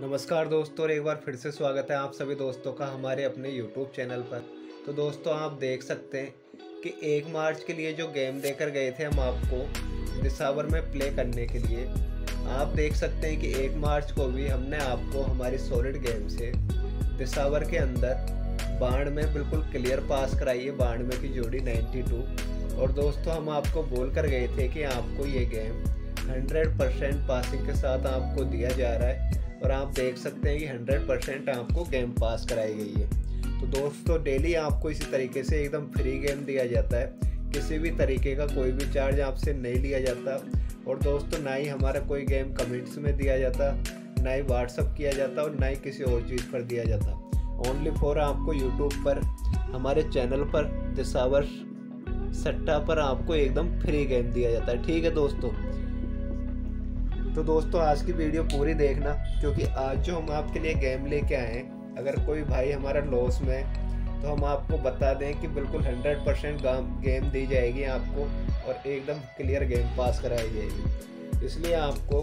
नमस्कार दोस्तों, और एक बार फिर से स्वागत है आप सभी दोस्तों का हमारे अपने YouTube चैनल पर। तो दोस्तों, आप देख सकते हैं कि एक मार्च के लिए जो गेम देकर गए थे हम आपको, दिसावर में प्ले करने के लिए, आप देख सकते हैं कि एक मार्च को भी हमने आपको हमारी सॉलिड गेम से दिसावर के अंदर बाण में बिल्कुल क्लियर पास कराई है, बाण में की जोड़ी 92 और दोस्तों, हम आपको बोल कर गए थे कि आपको ये गेम 100 परसेंट पासिंग के साथ आपको दिया जा रहा है। और आप देख सकते हैं कि 100 परसेंट आपको गेम पास कराई गई है। तो दोस्तों डेली आपको इसी तरीके से एकदम फ्री गेम दिया जाता है। किसी भी तरीके का कोई भी चार्ज आपसे नहीं लिया जाता। और दोस्तों, ना ही हमारा कोई गेम कमेंट्स में दिया जाता, ना ही व्हाट्सअप किया जाता और ना ही किसी और चीज़ पर दिया जाता। ओनली फॉर आपको यूट्यूब पर, हमारे चैनल पर दिसावर सट्टा पर आपको एकदम फ्री गेम दिया जाता है। ठीक है दोस्तों तो दोस्तों, आज की वीडियो पूरी देखना, क्योंकि आज जो हम आपके लिए गेम लेके आए हैं, अगर कोई भाई हमारा लॉस में है तो हम आपको बता दें कि बिल्कुल 100 परसेंट गेम दी जाएगी आपको और एकदम क्लियर गेम पास कराई जाएगी। इसलिए आपको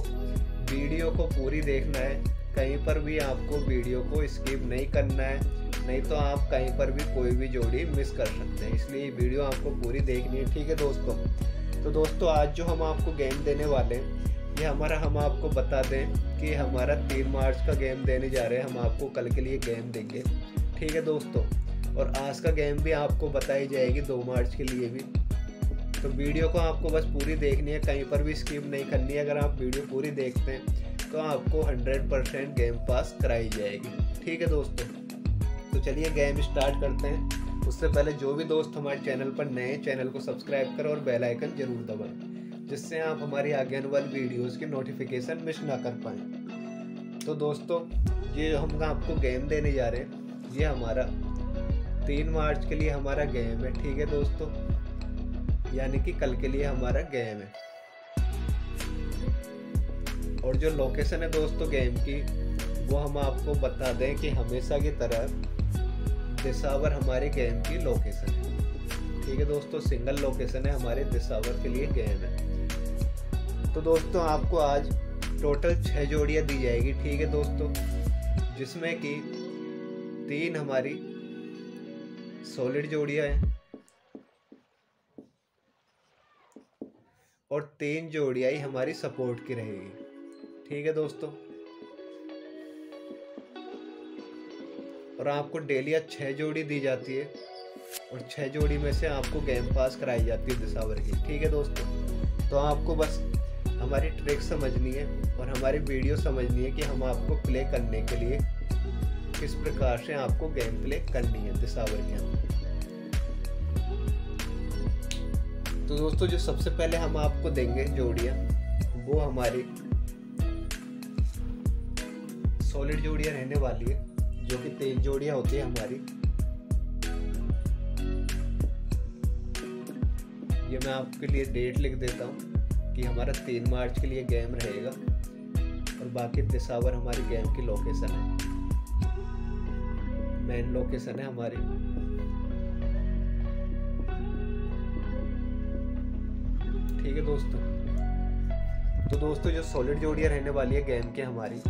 वीडियो को पूरी देखना है। कहीं पर भी आपको वीडियो को स्किप नहीं करना है, नहीं तो आप कहीं पर भी कोई भी जोड़ी मिस कर सकते हैं। इसलिए वीडियो आपको पूरी देखनी है, ठीक है दोस्तों? तो दोस्तों, आज जो हम आपको गेम देने वाले हैं ये हमारा, हम आपको बता दें कि हमारा तीन मार्च का गेम देने जा रहे हैं। हम आपको कल के लिए गेम देंगे। ठीक है दोस्तों? और आज का गेम भी आपको बताई जाएगी दो मार्च के लिए भी। तो वीडियो को आपको बस पूरी देखनी है, कहीं पर भी स्किप नहीं करनी है। अगर आप वीडियो पूरी देखते हैं तो आपको 100 परसेंट गेम पास कराई जाएगी। ठीक है दोस्तों? तो चलिए गेम स्टार्ट करते हैं। उससे पहले जो भी दोस्त हमारे चैनल पर नए चैनल को सब्सक्राइब करें और बेल आइकन ज़रूर दबाएँ। जिससे आप हमारी आगे आने वाली वीडियोस की नोटिफिकेशन मिस ना कर पाएँ। तो दोस्तों, ये हम आपको गेम देने जा रहे हैं। ये हमारा तीन मार्च के लिए हमारा गेम है, ठीक है दोस्तों? यानी कि कल के लिए हमारा गेम है। और जो लोकेशन है दोस्तों गेम की, वो हम आपको बता दें कि हमेशा की तरह दिसावर हमारे गेम की लोकेशन है। ठीक है दोस्तों सिंगल लोकेशन है, हमारे दिसावर के लिए गेम है। तो दोस्तों, आपको आज टोटल छः जोड़ियाँ दी जाएगी, ठीक है दोस्तों? जिसमें कि तीन हमारी सॉलिड जोड़ियाँ हैं और तीन जोड़ियाँ ही हमारी सपोर्ट की रहेगी। ठीक है दोस्तों? और आपको डेली छः जोड़ी दी जाती है। और छः जोड़ी में से आपको गेम पास कराई जाती है दिसावर की। ठीक है दोस्तों? तो आपको बस हमारी ट्रिक समझनी है और हमारी वीडियो समझनी है कि हम आपको प्ले करने के लिए किस प्रकार से आपको गेम प्ले करनी है दिसावर के अंदर। तो दोस्तों, जो सबसे पहले हम आपको देंगे जोड़ियाँ, वो हमारी सॉलिड जोड़ियाँ रहने वाली है, जो कि तीन जोड़ियाँ होती है हमारी। ये मैं आपके लिए डेट लिख देता हूँ कि हमारा तीन मार्च के लिए गेम रहेगा और बाकी दिसावर हमारी गेम की लोकेशन है। मेन लोकेशन है हमारी। ठीक है दोस्तों। तो दोस्तों जो सॉलिड जोड़ियाँ रहने वाली है गेम के हमारी।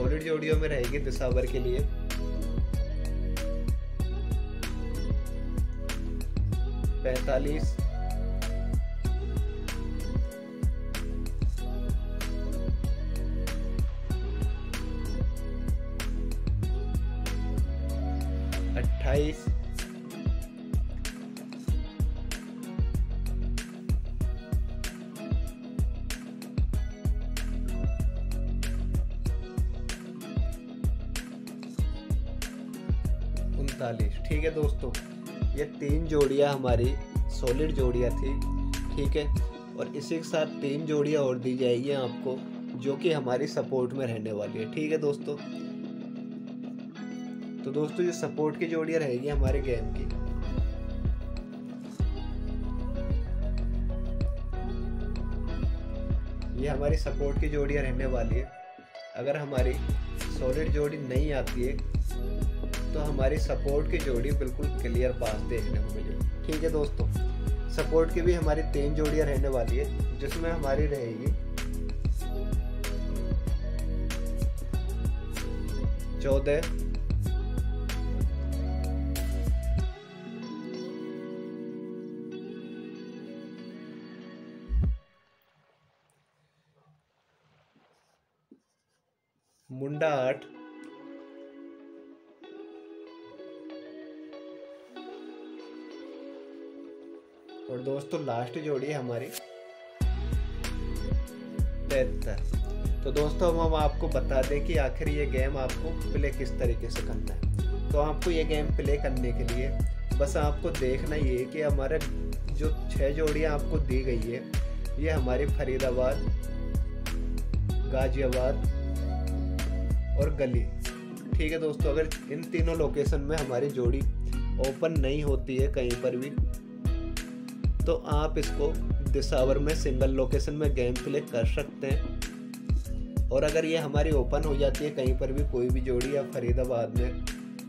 सॉलिड जोड़ियों में रहेगी दिसावर के लिए। पैतालीस। अट्ठाईस। उनतालीस ठीक है दोस्तों, ये तीन जोड़ियाँ हमारी सॉलिड जोड़ियाँ थी, ठीक है? और इसी के साथ तीन जोड़ियाँ और दी जाएगी आपको, जो कि हमारी सपोर्ट में रहने वाली है। ठीक है दोस्तों? तो दोस्तों, ये सपोर्ट की जोड़ियाँ रहेगी हमारे गेम की। ये हमारी सपोर्ट की जोड़ियाँ रहने वाली है। अगर हमारी सॉलिड जोड़ी नहीं आती है तो हमारी सपोर्ट की जोड़ी बिल्कुल क्लियर पास देखने को मिली। ठीक है दोस्तों? सपोर्ट की भी हमारी तीन जोड़ियाँ रहने वाली है, जिसमें हमारी रहेगी चौदह। मुंडा आठ। और दोस्तों लास्ट जोड़ी है हमारी। बेहतर तो दोस्तों हम हम आपको बता दें कि आखिर ये गेम आपको प्ले किस तरीके से करना है। तो आपको ये गेम प्ले करने के लिए बस आपको देखना ये है कि हमारे जो छह जोड़ियाँ आपको दी गई है, ये हमारी फरीदाबाद, गाजियाबाद और गली। ठीक है दोस्तों, अगर इन तीनों लोकेशन में हमारी जोड़ी ओपन नहीं होती है कहीं पर भी तो आप इसको दिसावर में सिंगल लोकेशन में गेम प्ले कर सकते हैं। और अगर ये हमारी ओपन हो जाती है कहीं पर भी कोई भी जोड़ी या फरीदाबाद में,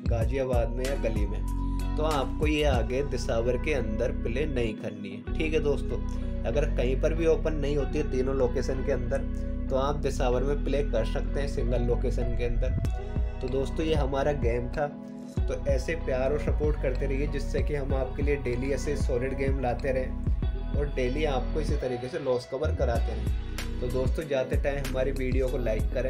गाजियाबाद में या गली में तो आपको ये आगे दिसावर के अंदर प्ले नहीं करनी है। ठीक है दोस्तों? अगर कहीं पर भी ओपन नहीं होती है तीनों लोकेशन के अंदर तो आप दिसावर में प्ले कर सकते हैं सिंगल लोकेशन के अंदर। तो दोस्तों, ये हमारा गेम था। तो ऐसे प्यार और सपोर्ट करते रहिए, जिससे कि हम आपके लिए डेली ऐसे सॉलिड गेम लाते रहें और डेली आपको इसी तरीके से लॉस कवर कराते रहें। तो दोस्तों, जाते टाइम हमारी वीडियो को लाइक करें,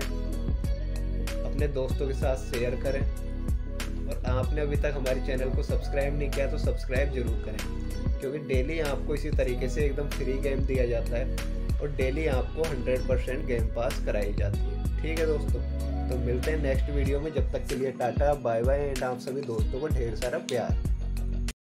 अपने दोस्तों के साथ शेयर करें और आपने अभी तक हमारे चैनल को सब्सक्राइब नहीं किया तो सब्सक्राइब ज़रूर करें, क्योंकि डेली आपको इसी तरीके से एकदम फ्री गेम दिया जाता है। और डेली आपको 100 परसेंट गेम पास कराई जाती है। ठीक है दोस्तों? तो मिलते हैं नेक्स्ट वीडियो में। जब तक के लिए टाटा, बाय बाय, एंड आप सभी दोस्तों को ढेर सारा प्यार।